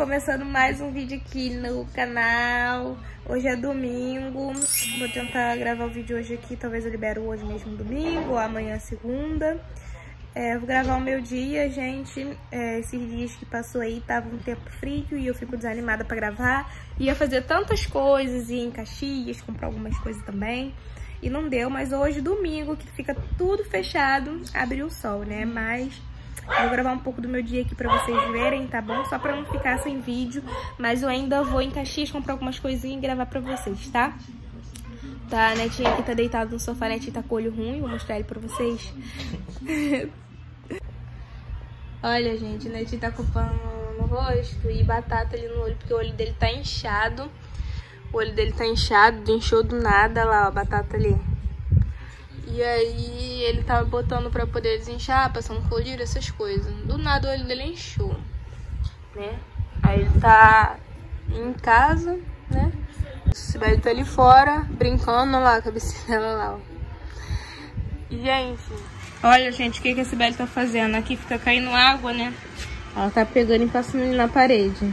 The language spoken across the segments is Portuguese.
começando mais um vídeo aqui no canal. Hoje é domingo. Vou tentar gravar o vídeo hoje aqui. Talvez eu libero hoje mesmo domingo ou amanhã segunda. É, vou gravar o meu dia, gente. É, esses dias que passou aí tava um tempo frio e eu fico desanimada pra gravar. Ia fazer tantas coisas, ir em Caxias, comprar algumas coisas também. E não deu, mas hoje, domingo, que fica tudo fechado, abriu o sol, né? Mas vou gravar um pouco do meu dia aqui pra vocês verem, tá bom? Só pra não ficar sem vídeo. Mas eu ainda vou em Caxias comprar algumas coisinhas e gravar pra vocês, tá? Tá, a netinha aqui tá deitada no sofá, a netinha tá com olho ruim, vou mostrar ele pra vocês. Olha, gente, a netinha tá com pano no rosto e batata ali no olho, porque o olho dele tá inchado. O olho dele tá inchado, inchou do nada, lá, ó, a batata ali. E aí ele tava botando pra poder desinchar, passando colírio, essas coisas. Do nada o olho dele inchou, né? Aí ele tá em casa, né? O Sibeli tá ali fora, brincando, olha lá, a cabecinha dela lá, ó. E, gente, olha, gente, o que, que a Sibeli tá fazendo? Aqui fica caindo água, né? Ela tá pegando e passando ali na parede.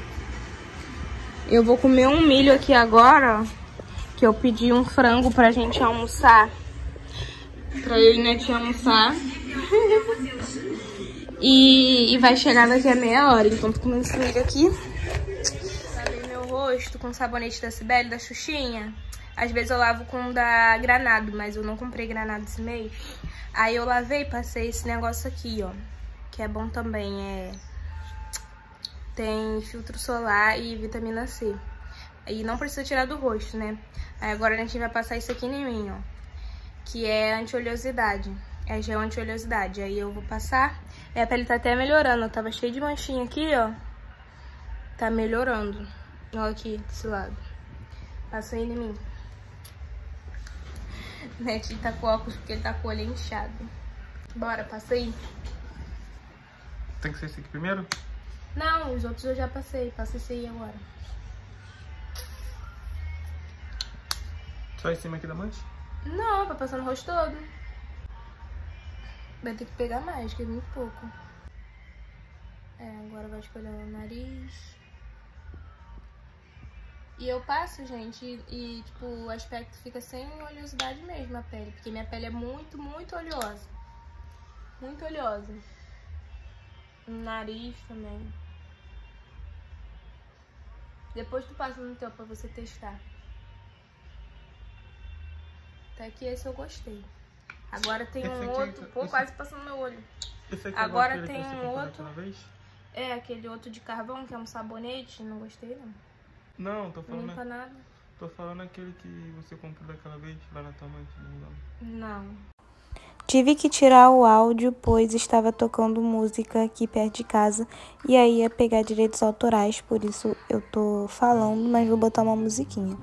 Eu vou comer um milho aqui agora, ó, que eu pedi um frango pra gente almoçar. Pra eu e Netinha almoçar. e, e vai chegar daqui a meia hora, então tô comendo esse milho aqui. Lavei meu rosto com sabonete da Cibele, da Xuxinha. Às vezes eu lavo com da Granado, mas eu não comprei Granado esse mês. Aí eu lavei e passei esse negócio aqui, ó. Que é bom também, é... Tem filtro solar e vitamina C. E não precisa tirar do rosto, né? Aí agora a gente vai passar isso aqui em mim, ó. Que é anti-oleosidade. É gel anti-oleosidade. Aí eu vou passar. Minha pele tá até melhorando. Eu tava cheia de manchinha aqui, ó. Tá melhorando. Olha aqui, desse lado. Passa aí em mim. Netinho tá com óculos porque ele tá com o olho inchado. Bora, passa aí. Tem que ser esse aqui primeiro? Não, os outros eu já passei. Passa esse aí agora. Só em cima aqui da mancha? Não, pra passar no rosto todo. Vai ter que pegar mais, que é muito pouco. É, agora vai escolher o nariz. E eu passo, gente, e, e, tipo, o aspecto fica sem oleosidade mesmo a pele. Porque minha pele é muito, muito oleosa. Muito oleosa. No nariz também. Depois tu passa no teu pra você testar. Até que esse eu gostei. Agora tem Esse um aqui, outro. Pô, esse- quase passou no meu olho. Esse aqui Agora é igual aquele tem um outro. daquela vez? É, aquele outro de carvão, que é um sabonete. Não gostei, não. Não, tô Não falando, limpa nada. tô falando aquele que você comprou daquela vez lá na tua mãe, não. Não. Tive que tirar o áudio, pois estava tocando música aqui perto de casa e aí ia pegar direitos autorais, por isso eu tô falando, mas vou botar uma musiquinha.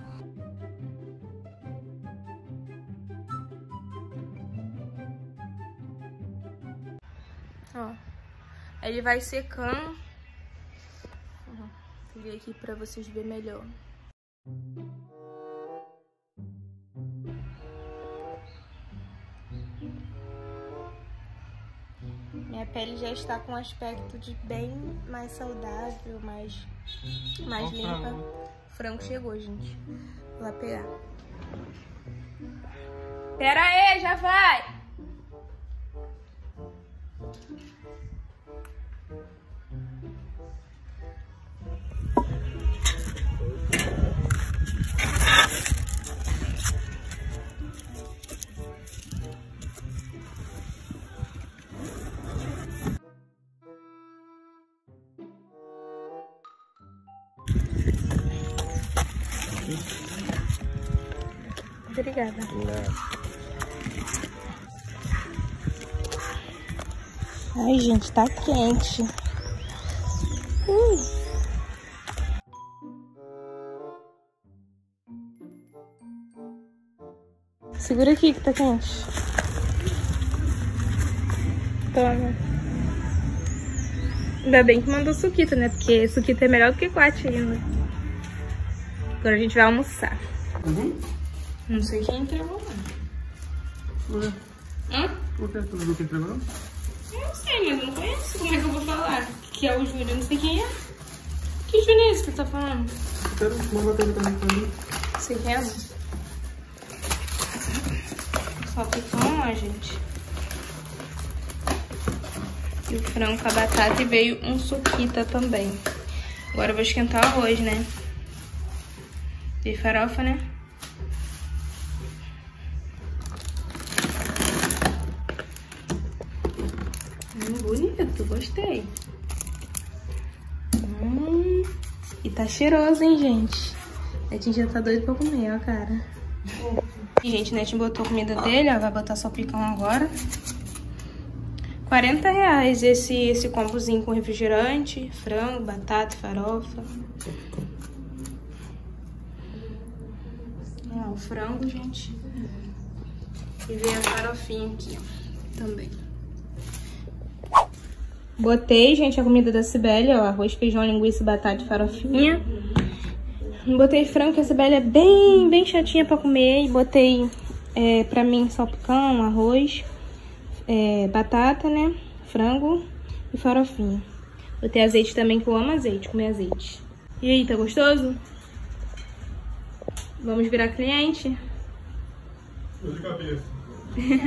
Ó. Aí ele vai secando. Ó, Virei aqui pra vocês verem melhor. Minha pele já está com um aspecto de bem mais saudável, mais, mais limpa. frango. O frango chegou, gente. Vou lá pegar. Pera aí, já vai! Obrigada. Ai, gente, tá quente. Ui. Segura aqui que tá quente. Toma. Ainda bem que mandou suquita, né? Porque suquita é melhor do que quate ainda. Agora a gente vai almoçar. Não sei quem entregou, não. Ué, Hã? por que tu não viu que entregou não? Eu não sei, mas eu não conheço. Como é que eu vou falar? Que é o Júlio, eu não sei quem é. Que chinês que você tá falando? Quero uma bateria também pra mim. Você quer? Salpicão, ó, gente. E o frango com a batata e veio um suquita também. Agora eu vou esquentar o arroz, né? E farofa, né? Tá cheiroso, hein, gente? Netinho já tá doido pra comer, ó, cara. E, gente, o Netinho botou a comida dele, ó. Vai botar salpicão agora. 40 reais esse, esse combozinho com refrigerante, frango, batata, farofa. Ó, o frango, gente. E vem a farofinha aqui, ó, também. Botei, gente, a comida da Sibeli, ó, arroz, feijão, linguiça, batata e farofinha. Botei frango, que a Sibeli é bem, bem chatinha pra comer. E botei é, pra mim salpicão, arroz, é, batata, né? Frango e farofinha. Botei azeite também, que eu amo azeite, comer azeite. E aí, tá gostoso? Vamos virar cliente? Dor de cabeça.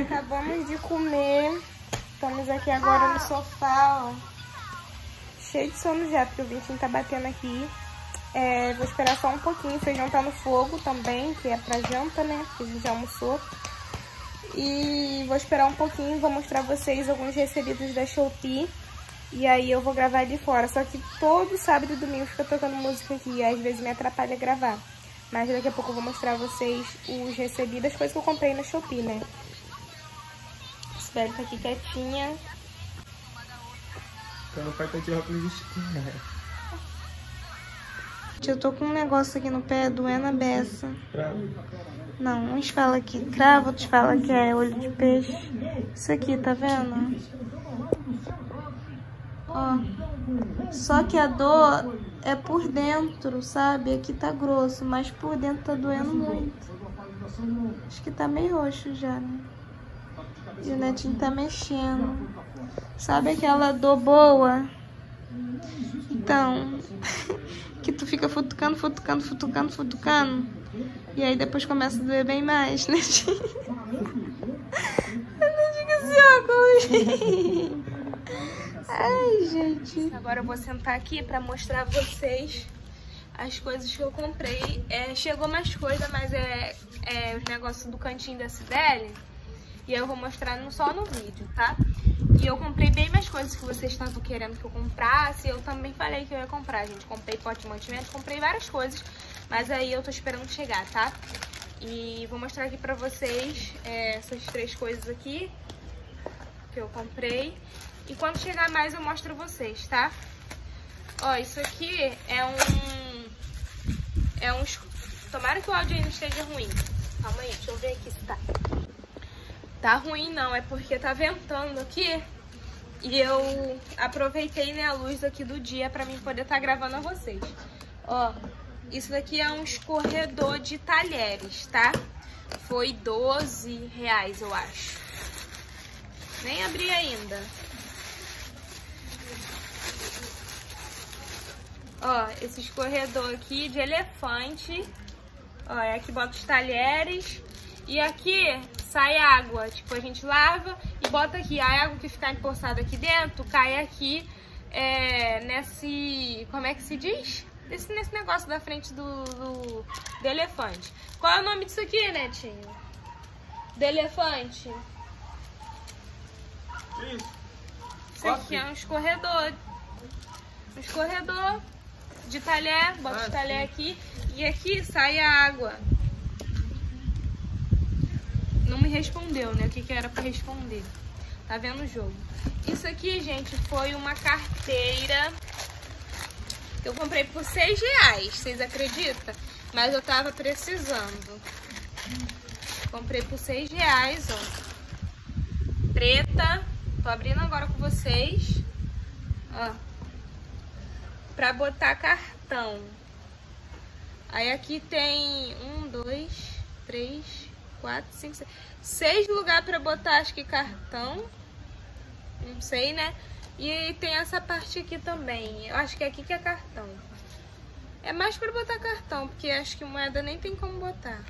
Acabamos de comer. Estamos aqui agora no sofá, ó. Cheio de sono já, porque o bichinho tá batendo aqui. É, vou esperar só um pouquinho. O feijão tá no fogo também, que é pra janta, né? Que a gente já almoçou. E vou esperar um pouquinho, vou mostrar vocês alguns recebidos da Shopee. E aí eu vou gravar de fora. Só que todo sábado e domingo fica tocando música aqui. E às vezes me atrapalha gravar. Mas daqui a pouco eu vou mostrar vocês os recebidos, as coisas que eu comprei na Shopee, né? Espero tá aqui quietinha. Então o pai tá de óculos escuros. Eu tô com um negócio aqui no pé doendo a beça. Cravo. Não, uns falam que cravo, outros falam que é olho de peixe. Isso aqui, tá vendo? Ó. Só que a dor é por dentro, sabe? Aqui tá grosso, mas por dentro tá doendo muito. Acho que tá meio roxo já, né? E o netinho tá mexendo. Sabe aquela dor boa? Então, que tu fica futucando, futucando, futucando, futucando. E aí depois começa a doer bem mais, né? Não diga esse óculos. Ai, gente. Agora eu vou sentar aqui pra mostrar pra vocês as coisas que eu comprei. É, chegou mais coisa, mas é, é os negócios do cantinho da Cibele. E eu vou mostrar só no vídeo, tá? E eu comprei bem mais coisas que vocês estavam querendo que eu comprasse. Eu também falei que eu ia comprar, gente. Comprei pote de mantimento, comprei várias coisas. Mas aí eu tô esperando chegar, tá? E vou mostrar aqui pra vocês é, essas três coisas aqui que eu comprei. E quando chegar mais eu mostro vocês, tá? Ó, isso aqui é um... É um... Tomara que o áudio ainda esteja ruim. Calma aí, deixa eu ver aqui se tá. Tá ruim não, é porque tá ventando aqui. E eu aproveitei né, a luz aqui do dia pra mim poder estar tá gravando a vocês. Ó, isso daqui é um escorredor de talheres, tá? Foi 12 reais, eu acho. Nem abri ainda. Ó, esse escorredor aqui de elefante. Ó, é aqui bota os talheres. E aqui sai água. Tipo, a gente lava e bota aqui. A água que ficar empoçada aqui dentro cai aqui é, nesse... Como é que se diz? Nesse, nesse negócio da frente do, do, do elefante. Qual é o nome disso aqui, Netinho? Do elefante? Isso. Isso aqui é um escorredor. Um escorredor de talher, bota Ah, o talher sim. aqui e aqui sai a água. Não me respondeu, né? O que, que era pra responder. Tá vendo o jogo. Isso aqui, gente, foi uma carteira que eu comprei por 6 reais. Vocês acreditam? Mas eu tava precisando. Comprei por 6 reais, ó. Preta. Tô abrindo agora com vocês. Ó pra botar cartão. Aí aqui tem um, dois, três, quatro, cinco, seis, seis lugares pra botar, acho que cartão. Não sei, né? E tem essa parte aqui também. Eu acho que é aqui que é cartão. É mais pra botar cartão, porque acho que moeda nem tem como botar.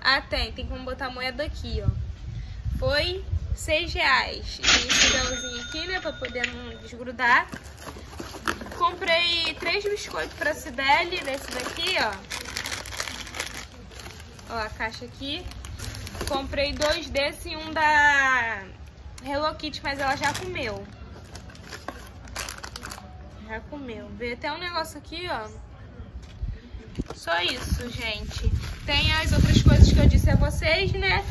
Ah, tem. Tem como botar moeda aqui, ó. Foi seis reais. E esse grãozinho aqui, né, pra poder não desgrudar. Comprei três biscoitos pra Cibele, desse daqui, ó. Ó, a caixa aqui. Comprei dois desse e um da Hello Kitty, mas ela já comeu. Já comeu. Veio até um negócio aqui, ó. Só isso, gente. Tem as outras coisas que eu disse a vocês, né?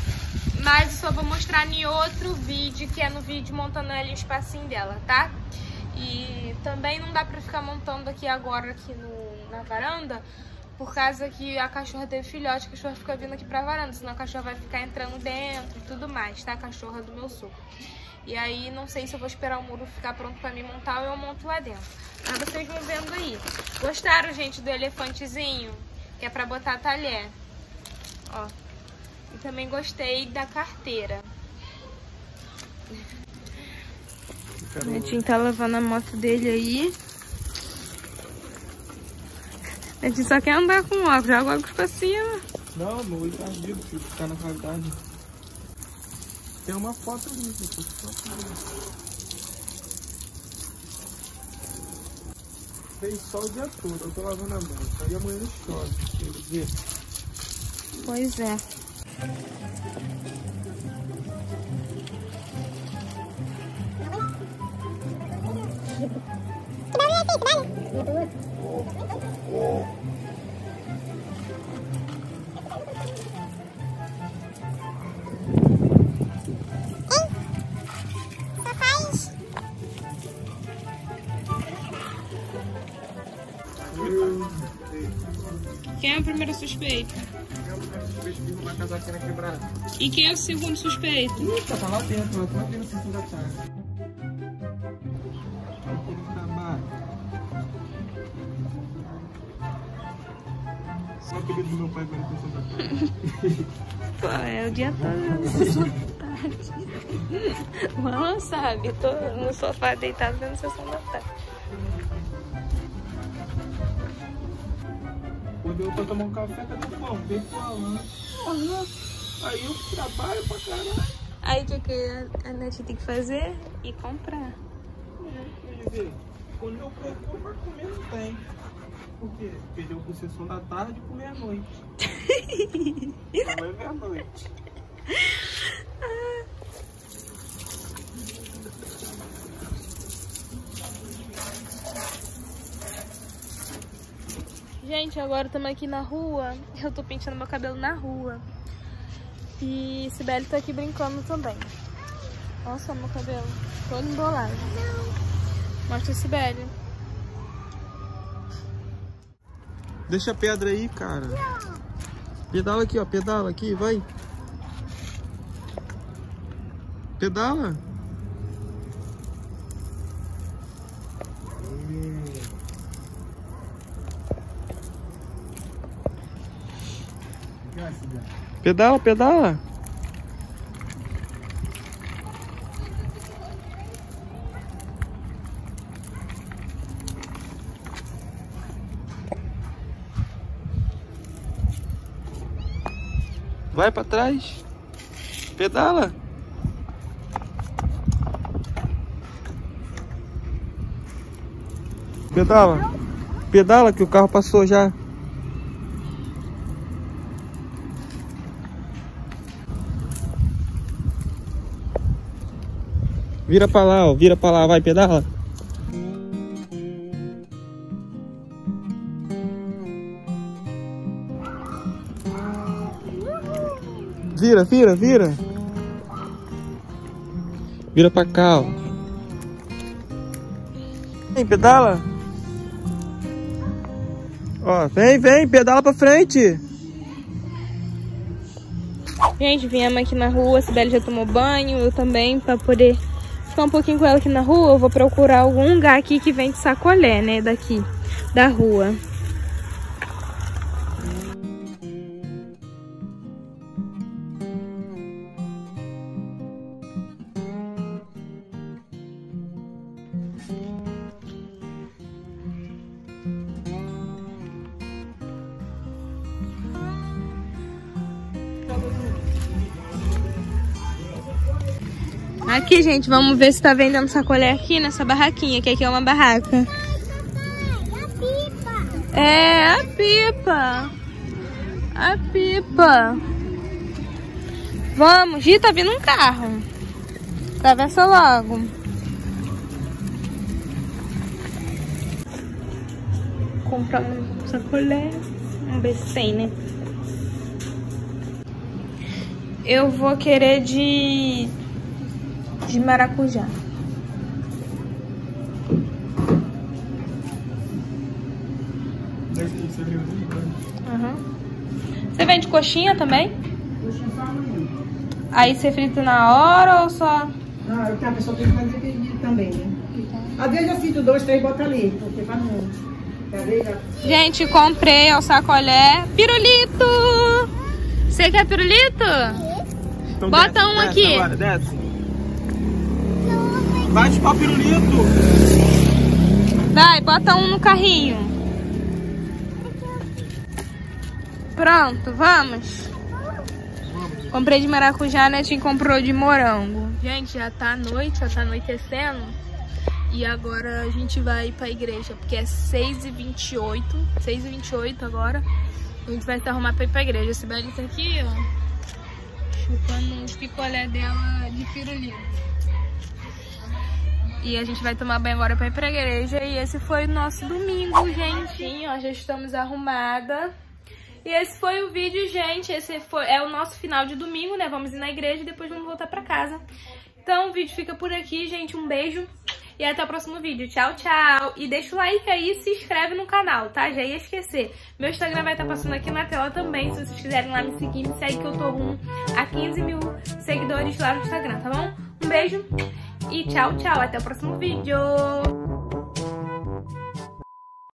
Mas só vou mostrar em outro vídeo, que é no vídeo montando ali o espacinho dela, tá? E também não dá pra ficar montando aqui agora, aqui no, na varanda, por causa que a cachorra teve filhote, a cachorra fica vindo aqui pra varanda, senão a cachorra vai ficar entrando dentro e tudo mais, tá? A cachorra do meu sogro. E aí, não sei se eu vou esperar o muro ficar pronto pra me montar ou eu monto lá dentro. Mas vocês vão vendo aí. Gostaram, gente, do elefantezinho? Que é pra botar talher. Ó. E também gostei da carteira. O Netinho tá lavando a moto dele aí. A gente só quer andar com óculos, joga óculos pra cima. Não, meu olho tá ardido, filho, tá na qualidade. Tem uma foto ali, depois só Fez sol o dia todo, eu tô lavando a mão. Aí amanhã não chove, quer dizer. Pois é. Quem é o primeiro suspeito? Uma casaquinha quebrada. E quem é o segundo suspeito? Eita, tá lá dentro, eu tô vendo se ainda tá. Só o apelido do meu pai agora tarde. Pô, é o dia todo tarde. O Alan sabe, tô no sofá deitado vendo sessão da tarde. Quando eu tô tomando café, cadê o pão? Vem pro Alan. Alan. Aí eu trabalho pra caralho. Aí o que, a Net tem que fazer? Ir comprar. Quer dizer, quando eu procuro pra comer, não tem. Por quê? Perdeu por sessão da tarde por meia-noite. Não é meia-noite. Gente, agora estamos aqui na rua. Eu tô pintando meu cabelo na rua. E Sibeli tá aqui brincando também. Nossa, meu cabelo todo embolado. Mostra a Sibeli. Deixa a pedra aí, cara. Pedala aqui, ó. Pedala aqui, vai. Pedala. Pedala, pedala. Vai pra trás. Pedala. Pedala. Pedala que o carro passou já. Vira pra lá, ó. Vira pra lá, vai, pedala. Vira, vira, vira. Vira pra cá, ó. Vem, pedala. Ó, vem, vem, pedala pra frente. Gente, viemos aqui na rua, a Sibeli já tomou banho, eu também, pra poder ficar um pouquinho com ela aqui na rua, eu vou procurar algum lugar aqui que vende sacolé, né, daqui, da rua. Aqui, gente, vamos ver se tá vendendo sacolé aqui nessa barraquinha, que aqui é uma barraca. É, a pipa. A pipa. Vamos, Gi, tá vindo um carro. Atravessa logo. Comprar um sacolé. Se tem, né? Eu vou querer de... De maracujá. Uhum. Você vende coxinha também? Coxinha só amanhã. Aí você frita na hora ou só... Não, eu tenho a pessoa que tem que fazer pedido também, né? Às vezes eu frito dois, três, bota ali, porque vezes eu- Gente, comprei o sacolé. Pirulito! Você quer pirulito? Então Bota desce, um desce aqui. Agora, desce. Vai chupar o pirulito. Vai, bota um no carrinho. Pronto, vamos. Comprei de maracujá, né? Tinha comprou de morango. Gente, já tá noite, já tá anoitecendo. E agora a gente vai pra igreja, porque é 6h28. 6h28 agora. A gente vai se arrumar pra ir pra igreja. A Sibeli tá aqui, ó. Chupando os picolé dela de pirulito. E a gente vai tomar banho agora pra ir pra igreja. E esse foi o nosso domingo, gente. Ó, já estamos arrumada. E esse foi o vídeo, gente. Esse foi, é o nosso final de domingo, né? Vamos ir na igreja e depois vamos voltar pra casa. Então o vídeo fica por aqui, gente. Um beijo e até o próximo vídeo. Tchau, tchau. E deixa o like aí e se inscreve no canal, tá? Já ia esquecer. Meu Instagram vai estar passando aqui na tela também. Se vocês quiserem lá me seguir, me segue que eu tô rumo a 15 mil seguidores lá no Instagram, tá bom? Um beijo e tchau, tchau. Até o próximo vídeo.